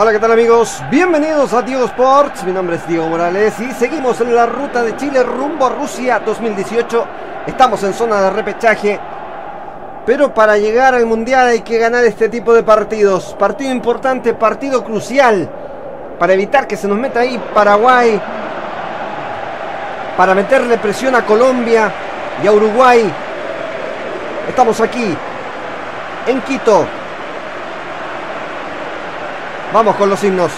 Hola, ¿qué tal amigos? Bienvenidos a Diego Sports. Mi nombre es Diego Morales y seguimos en la ruta de Chile rumbo a Rusia 2018. Estamos en zona de repechaje. Pero para llegar al Mundial hay que ganar este tipo de partidos. Partido importante, partido crucial. Para evitar que se nos meta ahí Paraguay. Para meterle presión a Colombia y a Uruguay. Estamos aquí, en Quito, Vamos con los himnos.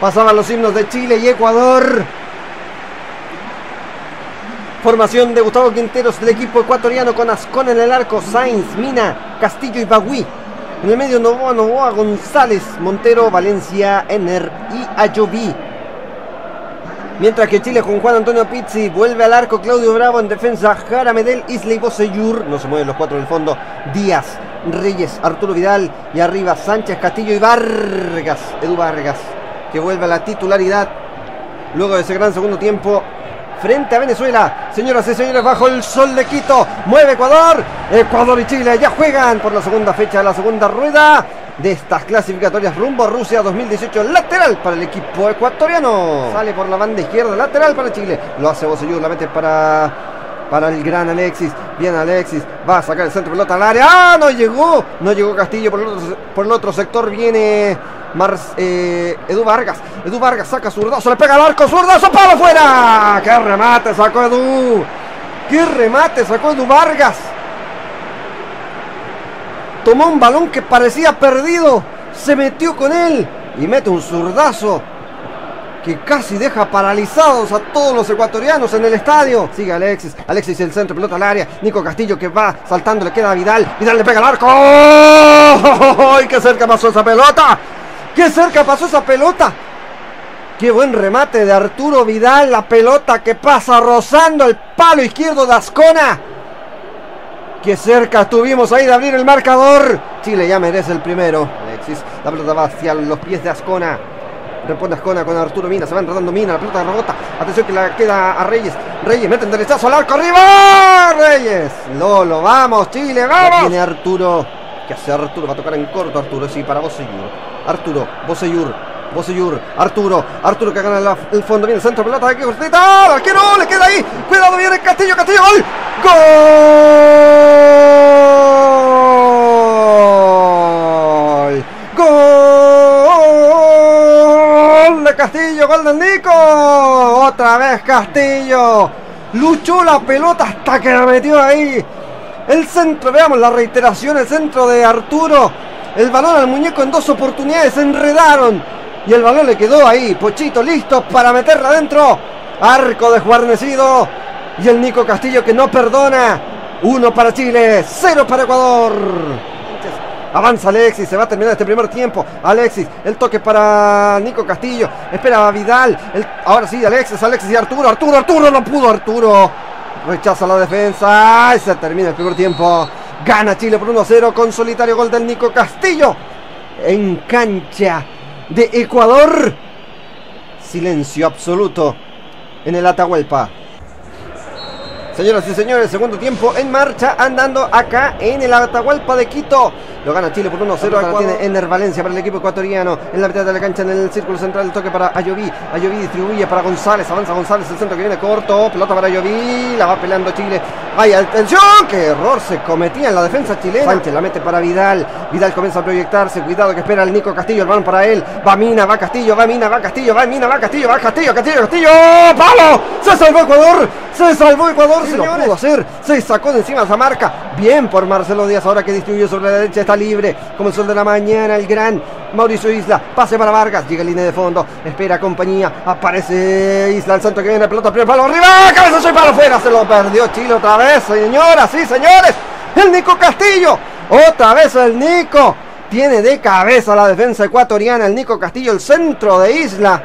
Pasaban los himnos de Chile y Ecuador. Formación de Gustavo Quinteros del equipo ecuatoriano con Ascon en el arco, Sainz, Mina, Castillo y Bagui. En el medio Novoa, Novoa, González, Montero, Valencia, Ener y Ayoví. Mientras que Chile con Juan Antonio Pizzi vuelve al arco Claudio Bravo en defensa, Jara Medel, Isla y Boseyur. No se mueven los cuatro del fondo. Díaz, Reyes, Arturo Vidal y arriba Sánchez, Castillo y Vargas. Edu Vargas que vuelve a la titularidad luego de ese gran segundo tiempo frente a Venezuela. Señoras y señores, bajo el sol de Quito, mueve Ecuador. Ecuador y Chile ya juegan por la segunda fecha de la segunda rueda de estas clasificatorias rumbo a Rusia 2018. Lateral para el equipo ecuatoriano. Sale por la banda izquierda, lateral para Chile. Lo hace Bosellur, la mete para, para el gran Alexis. Bien Alexis, va a sacar el centro pelota al área. ¡Ah! No llegó, no llegó Castillo por por el otro sector. Viene eh, Edu Vargas. Edu Vargas saca zurdazo, le pega al arco, zurdazo, palo fuera. ¡Qué remate sacó Edu! ¡Qué remate sacó Edu Vargas! Tomó un balón que parecía perdido, se metió con él y mete un zurdazo que casi deja paralizados a todos los ecuatorianos en el estadio. Sigue Alexis, Alexis el centro, pelota al área. Nico Castillo que va saltando, le queda a Vidal. Vidal le pega al arco. ¡Ay, qué cerca pasó esa pelota! ¡Qué cerca pasó esa pelota! ¡Qué buen remate de Arturo Vidal! La pelota que pasa rozando el palo izquierdo de Ascona. ¡Qué cerca estuvimos ahí de abrir el marcador! Chile ya merece el primero. Alexis, la pelota va hacia los pies de Ascona. Responde Ascona con Arturo Mina. Se va enredando Mina. La pelota rebota. Atención que la queda a Reyes. Reyes mete un derechazo al arco. ¡Arriba! Reyes. Lolo, vamos, Chile, vamos. Tiene Arturo. ¿Qué hace Arturo? Va a tocar en corto Arturo. Sí, para vos, señor. Arturo, Boseyur, Boseyur, Arturo, Arturo que gana el fondo, viene el centro, pelota que ¡Ah! arquero, le queda ahí, cuidado, viene Castillo, Castillo, gol, gol, gol de Castillo, gol del Nico, otra vez Castillo, luchó la pelota hasta que la metió ahí, el centro, veamos la reiteración, el centro de Arturo, el balón al muñeco en dos oportunidades, se enredaron. Y el balón le quedó ahí. Pochito listo para meterla adentro. Arco desguarnecido. Y el Nico Castillo que no perdona. Uno para Chile, cero para Ecuador. Avanza Alexis, se va a terminar este primer tiempo. Alexis, el toque para Nico Castillo. Espera a Vidal. ahora sí, Alexis, Alexis y Arturo. Arturo, Arturo, no pudo Arturo. Rechaza la defensa. Se termina el primer tiempo. Gana Chile por 1-0 con solitario gol del Nico Castillo. En cancha de Ecuador. Silencio absoluto en el Atahualpa. Señoras y señores, segundo tiempo en marcha, andando acá en el Atahualpa de Quito. Lo gana Chile por 1-0. Acá tiene Ener Valencia para el equipo ecuatoriano. En la mitad de la cancha, en el círculo central, el toque para Ayoví. Ayoví distribuye para González. Avanza González, el centro que viene corto. Pelota para Ayoví. La va peleando Chile. ¡Ay, atención! ¡Qué error se cometía en la defensa chilena! Sánchez la mete para Vidal. Vidal comienza a proyectarse. Cuidado que espera el Nico Castillo. El balón para él. Va Mina, va Castillo, va Mina, va Castillo, va Mina, va Castillo, va Castillo, Castillo, Castillo. ¡Palo! ¡Se salvó Ecuador! ¡Se salvó Ecuador, sí, señores! Lo pudo hacer. Se sacó de encima esa marca. Bien por Marcelo Díaz. Ahora que distribuyó sobre la derecha. Está libre. Como el sol de la mañana. El gran Mauricio Isla. Pase para Vargas. Llega en línea de fondo. Espera compañía. Aparece Isla. El santo que viene. Pelota. Primer palo arriba. Cabeza soy palo fuera. Se lo perdió Chile otra vez. Señoras sí, señores. El Nico Castillo. Otra vez el Nico. Tiene de cabeza la defensa ecuatoriana. El Nico Castillo. El centro de Isla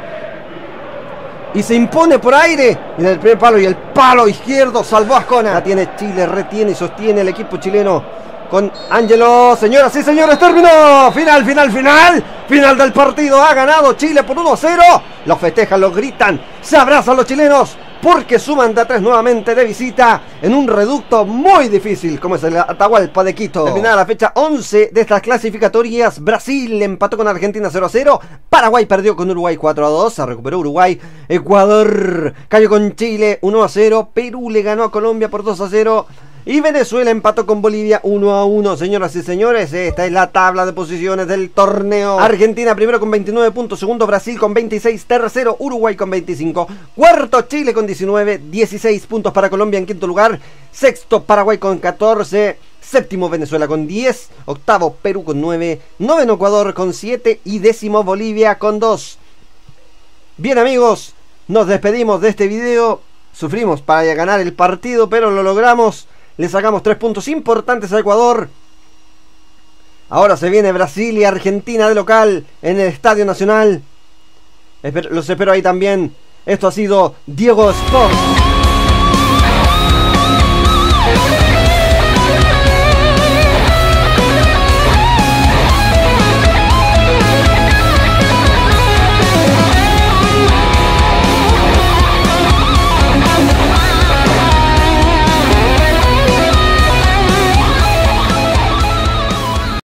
y se impone por aire en el primer palo y el palo izquierdo salvó a Ascona. La tiene Chile, retiene y sostiene el equipo chileno con Ángelo. Señoras y señores, terminó. Final, final, final. Final del partido. Ha ganado Chile por 1-0. Los festejan, los gritan. Se abrazan los chilenos porque suman de a nuevamente de visita en un reducto muy difícil como es el Atahualpa de Quito. Terminada la fecha 11 de estas clasificatorias, Brasil empató con Argentina 0 a 0, Paraguay perdió con Uruguay 4 a 2, se recuperó Uruguay, Ecuador cayó con Chile 1 a 0, Perú le ganó a Colombia por 2 a 0. Y Venezuela empató con Bolivia 1 a 1. Señoras y señores, esta es la tabla de posiciones del torneo. Argentina primero con 29 puntos, segundo Brasil con 26, tercero Uruguay con 25, cuarto Chile con 19, 16 puntos para Colombia en quinto lugar, sexto Paraguay con 14. Séptimo Venezuela con 10, octavo Perú con 9, noveno Ecuador con 7 y décimo Bolivia con 2. Bien amigos, nos despedimos de este video. Sufrimos para ganar el partido, pero lo logramos. Le sacamos tres puntos importantes a Ecuador. Ahora se viene Brasil y Argentina de local en el Estadio Nacional. Los espero ahí también. Esto ha sido Diego Sport.